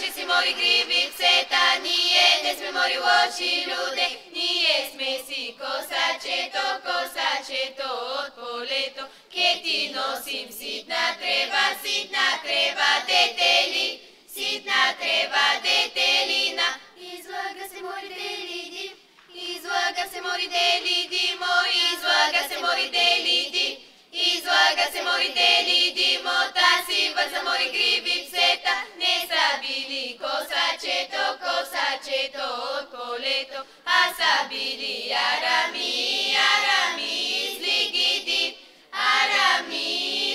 ja vrži si mori ние. pse, ta nije, ne sme mori u oči ljude, nije sme si kosačeto, kosačeto od poleto, ke ti nosim sitna treba, sitna treba, deteli, sitna treba, detelina, izlaga se mori мори izlaga se mori delidi, moj izlaga se mori излага се мои дели, димота си врза мои гриви псета, не са били косачето, косачето од полето, а са били арами, арами, зли гиди, арами.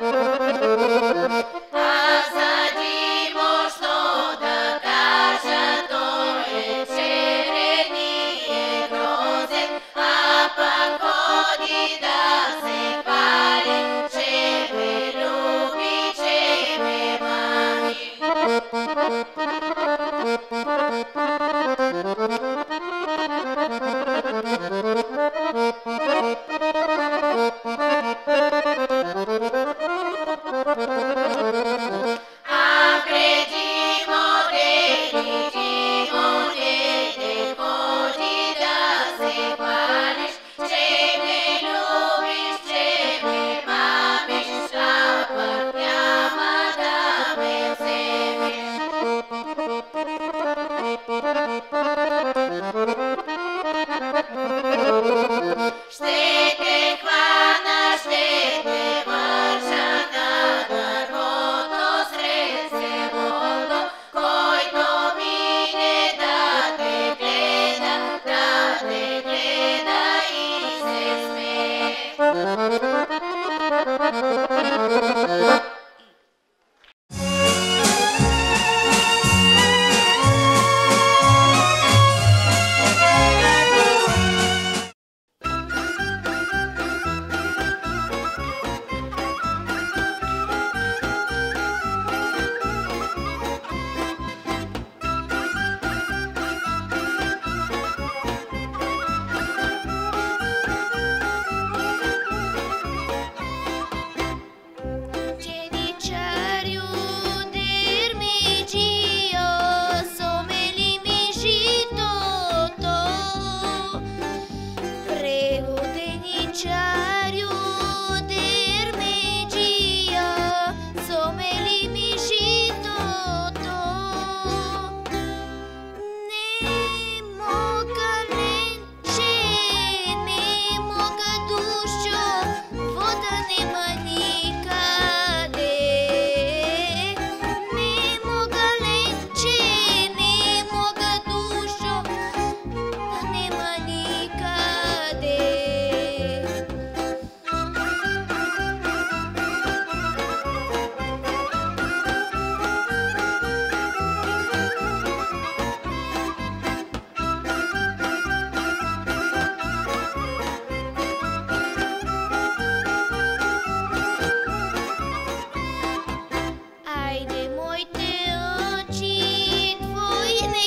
Música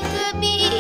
could be